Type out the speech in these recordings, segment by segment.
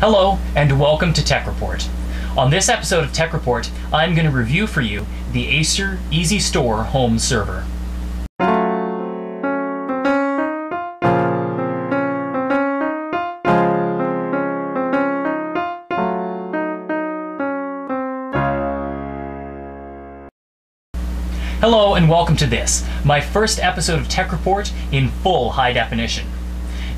Hello, and welcome to Tech Report. On this episode of Tech Report, I'm going to review for you the Acer Easy Store home server. Hello, and welcome to this, my first episode of Tech Report in full high definition.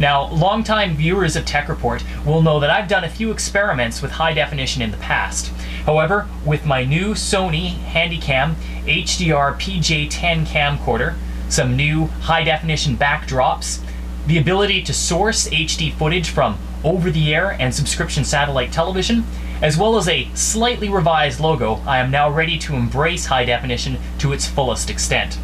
Now, longtime viewers of Tech Report will know that I've done a few experiments with high definition in the past. However, with my new Sony Handycam HDR PJ10 camcorder, some new high definition backdrops, the ability to source HD footage from over the air and subscription satellite television, as well as a slightly revised logo, I am now ready to embrace high definition to its fullest extent.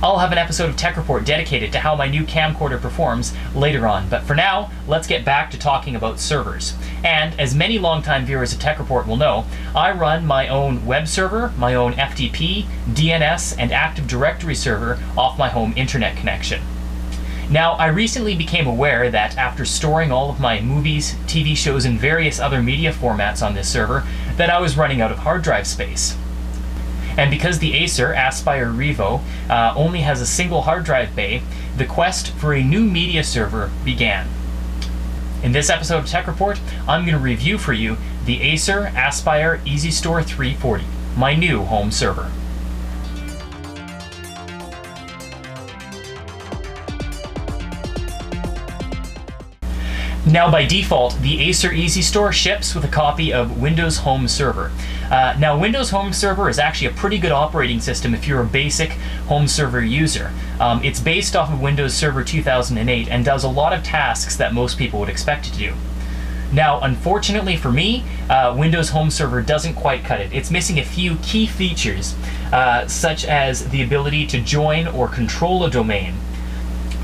I'll have an episode of Tech Report dedicated to how my new camcorder performs later on, but for now, let's get back to talking about servers. And as many longtime viewers of Tech Report will know, I run my own web server, my own FTP, DNS, and Active Directory server off my home internet connection. Now, I recently became aware that after storing all of my movies, TV shows, and various other media formats on this server, that I was running out of hard drive space. And because the Acer Aspire Revo uh, only has a single hard drive bay, the quest for a new media server began. In this episode of Tech Report, I'm going to review for you the Acer Aspire EasyStore 340, my new home server. Now, by default, the Acer Easy Store ships with a copy of Windows Home Server. Uh, now, Windows Home Server is actually a pretty good operating system if you're a basic home server user. Um, it's based off of Windows Server 2008 and does a lot of tasks that most people would expect it to do. Now, unfortunately for me, uh, Windows Home Server doesn't quite cut it. It's missing a few key features, uh, such as the ability to join or control a domain.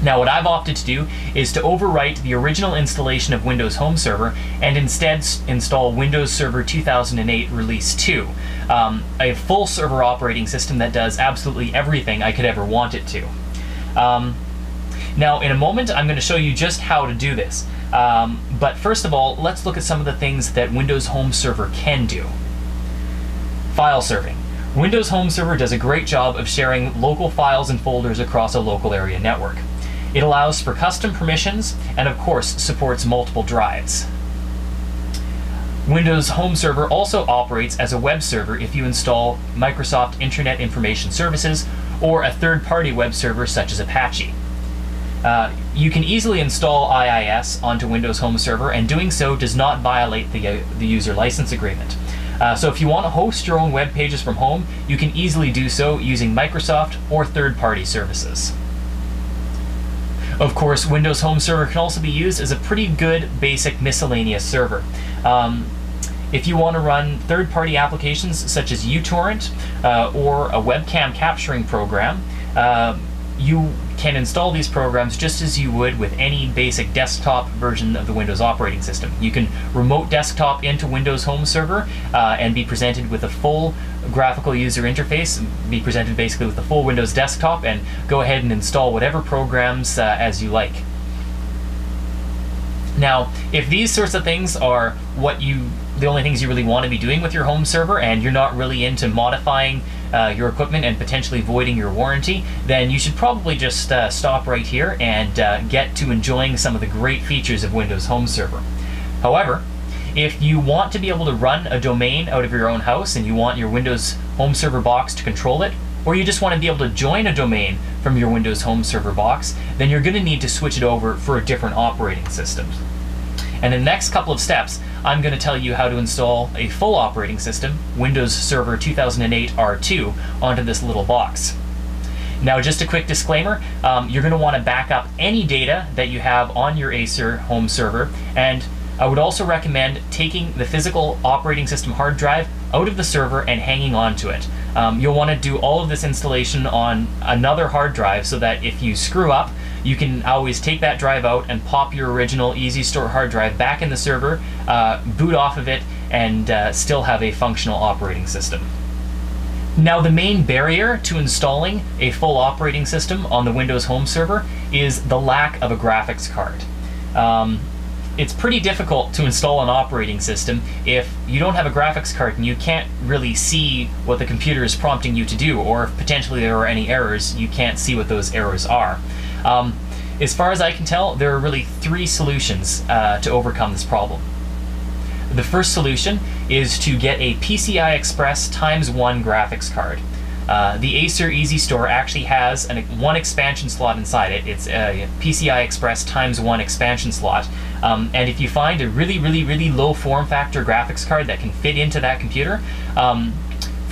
Now what I've opted to do is to overwrite the original installation of Windows Home Server and instead install Windows Server 2008 Release 2, um, a full server operating system that does absolutely everything I could ever want it to. Um, now in a moment I'm going to show you just how to do this, um, but first of all let's look at some of the things that Windows Home Server can do. File serving. Windows Home Server does a great job of sharing local files and folders across a local area network. It allows for custom permissions and of course supports multiple drives. Windows Home Server also operates as a web server if you install Microsoft Internet Information Services or a third-party web server such as Apache. Uh, you can easily install IIS onto Windows Home Server and doing so does not violate the, uh, the user license agreement. Uh, so if you want to host your own web pages from home, you can easily do so using Microsoft or third-party services. Of course, Windows Home Server can also be used as a pretty good basic miscellaneous server. Um, if you want to run third-party applications such as uTorrent uh, or a webcam capturing program, uh, you can install these programs just as you would with any basic desktop version of the Windows operating system. You can remote desktop into Windows Home Server uh, and be presented with a full graphical user interface, be presented basically with the full Windows desktop, and go ahead and install whatever programs uh, as you like. Now, if these sorts of things are what you, the only things you really want to be doing with your home server, and you're not really into modifying uh, your equipment and potentially voiding your warranty, then you should probably just uh, stop right here and uh, get to enjoying some of the great features of Windows Home Server. However, if you want to be able to run a domain out of your own house and you want your Windows Home Server box to control it, or you just want to be able to join a domain from your Windows Home Server box, then you're going to need to switch it over for a different operating system. And in the next couple of steps, I'm going to tell you how to install a full operating system, Windows Server 2008 R2, onto this little box. Now, just a quick disclaimer, um, you're going to want to back up any data that you have on your Acer home server, and I would also recommend taking the physical operating system hard drive out of the server and hanging on to it. Um, you'll want to do all of this installation on another hard drive so that if you screw up, you can always take that drive out and pop your original EasyStore hard drive back in the server, uh, boot off of it, and uh, still have a functional operating system. Now the main barrier to installing a full operating system on the Windows Home server is the lack of a graphics card. Um, it's pretty difficult to install an operating system if you don't have a graphics card and you can't really see what the computer is prompting you to do, or if potentially there are any errors, you can't see what those errors are. Um, as far as I can tell, there are really three solutions uh, to overcome this problem. The first solution is to get a PCI Express times one graphics card. Uh, the Acer Easy Store actually has an, one expansion slot inside it. It's a PCI Express times one expansion slot. Um, and if you find a really, really, really low form factor graphics card that can fit into that computer um,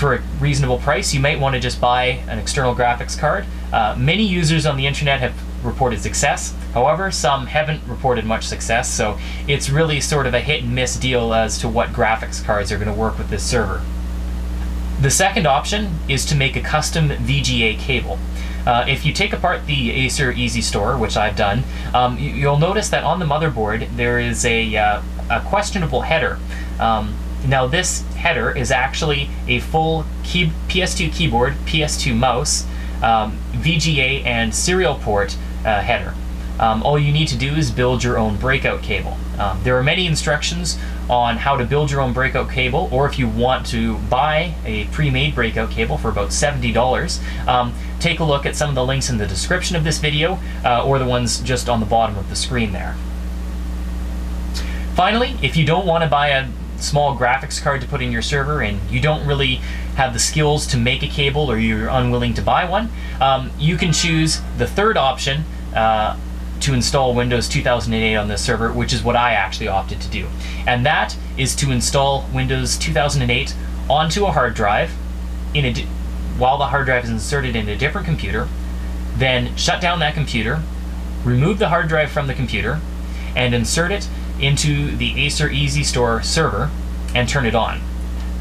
for a reasonable price, you might want to just buy an external graphics card. Uh, many users on the internet have reported success. However, some haven't reported much success, so it's really sort of a hit and miss deal as to what graphics cards are going to work with this server. The second option is to make a custom VGA cable. Uh, if you take apart the Acer Easy Store, which I've done, um, you, will notice that on the motherboard there is a, uh, a questionable header. Um, now this header is actually a full key, PS2 keyboard, PS2 mouse, um, VGA and serial port uh, header. Um, all you need to do is build your own breakout cable. Um, there are many instructions on how to build your own breakout cable, or if you want to buy a pre-made breakout cable for about $70, um, take a look at some of the links in the description of this video, uh, or the ones just on the bottom of the screen there. Finally, if you don't want to buy a small graphics card to put in your server and you don't really have the skills to make a cable or you're unwilling to buy one, um, you can choose the third option uh, to install Windows 2008 on this server, which is what I actually opted to do. And that is to install Windows 2008 onto a hard drive in a while the hard drive is inserted in a different computer, then shut down that computer, remove the hard drive from the computer, and insert it into the Acer Easy Store server and turn it on.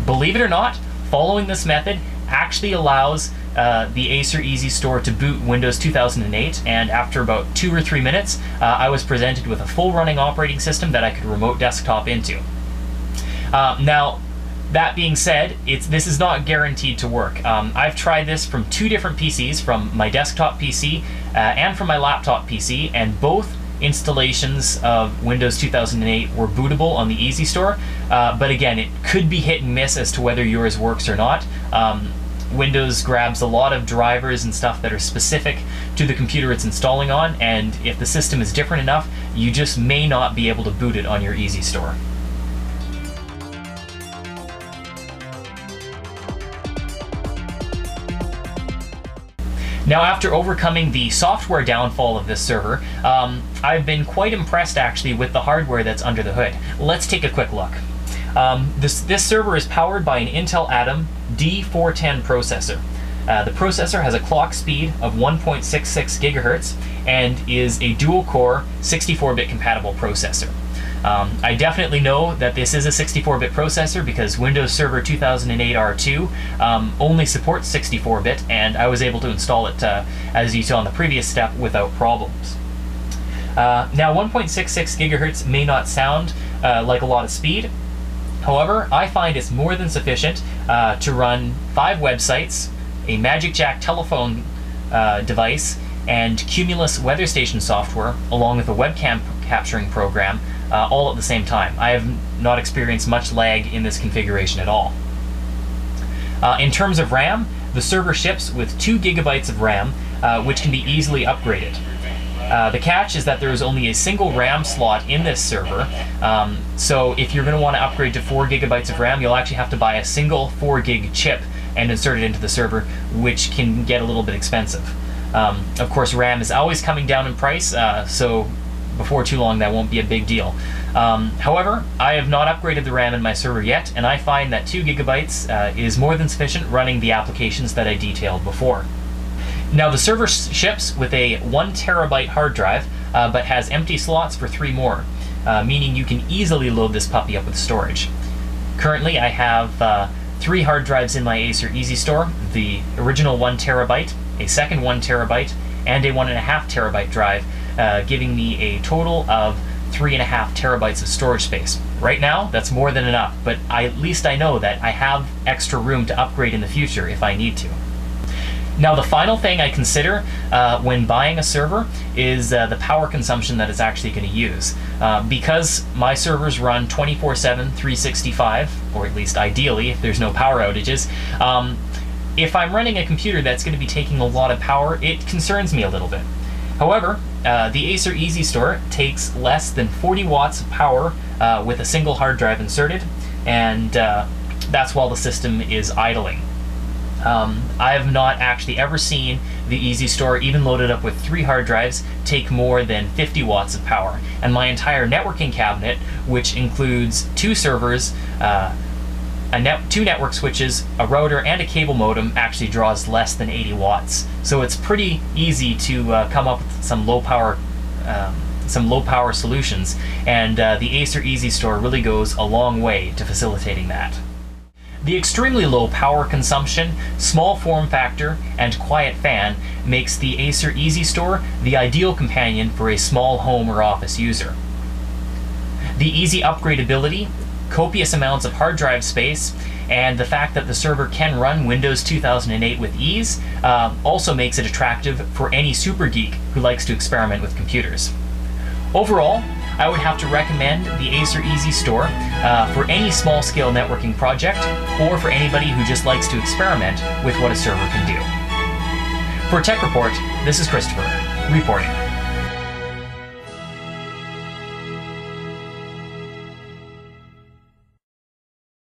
Believe it or not, following this method actually allows uh, the Acer Easy Store to boot Windows 2008, and after about two or three minutes, uh, I was presented with a full running operating system that I could remote desktop into. Uh, now, that being said, it's this is not guaranteed to work. Um, I've tried this from two different PCs, from my desktop PC uh, and from my laptop PC, and both installations of Windows 2008 were bootable on the Easy Store. Uh, but again, it could be hit and miss as to whether yours works or not. Um, Windows grabs a lot of drivers and stuff that are specific to the computer it's installing on, and if the system is different enough, you just may not be able to boot it on your Easy Store. Now, after overcoming the software downfall of this server, um, I've been quite impressed actually with the hardware that's under the hood. Let's take a quick look. Um, this, this server is powered by an Intel Atom D410 processor. Uh, the processor has a clock speed of 1.66 gigahertz and is a dual-core 64-bit compatible processor. Um, I definitely know that this is a 64-bit processor because Windows Server 2008 R2 um, only supports 64-bit, and I was able to install it, uh, as you saw in the previous step, without problems. Uh, now, 1.66 gigahertz may not sound uh, like a lot of speed, However, I find it's more than sufficient uh, to run five websites, a magicJack telephone uh, device, and Cumulus weather station software, along with a webcam capturing program, uh, all at the same time. I have not experienced much lag in this configuration at all. Uh, in terms of RAM, the server ships with 2 gigabytes of RAM, uh, which can be easily upgraded. Uh, the catch is that there is only a single RAM slot in this server, um, so if you're going to want to upgrade to 4 gigabytes of RAM, you'll actually have to buy a single 4 gig chip and insert it into the server, which can get a little bit expensive. Um, of course, RAM is always coming down in price, uh, so before too long that won't be a big deal. Um, however, I have not upgraded the RAM in my server yet, and I find that 2 gigabytes uh, is more than sufficient running the applications that I detailed before. Now the server ships with a one terabyte hard drive, uh, but has empty slots for three more, uh, meaning you can easily load this puppy up with storage. Currently, I have uh, three hard drives in my Acer Easy Store: the original one terabyte, a second one terabyte, and a one and a half terabyte drive, uh, giving me a total of three and a half terabytes of storage space. Right now, that's more than enough, but I, at least I know that I have extra room to upgrade in the future if I need to. Now, the final thing I consider uh, when buying a server is uh, the power consumption that it's actually going to use. Uh, because my servers run 24 7, 365, or at least ideally, if there's no power outages, um, if I'm running a computer that's going to be taking a lot of power, it concerns me a little bit. However, uh, the Acer Easy Store takes less than 40 watts of power uh, with a single hard drive inserted, and uh, that's while the system is idling. Um, I have not actually ever seen the Easy Store, even loaded up with three hard drives, take more than 50 watts of power. And my entire networking cabinet, which includes two servers, uh, net, two network switches, a router, and a cable modem, actually draws less than 80 watts. So it's pretty easy to uh, come up with some low power. Um, some low power solutions, and uh, the Acer Easy Store really goes a long way to facilitating that. The extremely low power consumption, small form factor, and quiet fan makes the Acer Easy Store the ideal companion for a small home or office user. The easy upgradability, copious amounts of hard drive space, and the fact that the server can run Windows 2008 with ease uh, also makes it attractive for any super geek who likes to experiment with computers. Overall, I would have to recommend the Acer Easy Store uh, for any small scale networking project or for anybody who just likes to experiment with what a server can do. For Tech Report, this is Christopher, reporting.